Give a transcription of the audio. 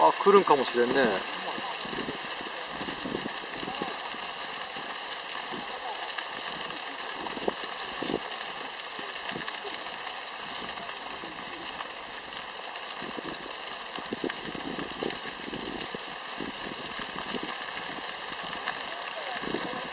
あ来るんかもしれんね。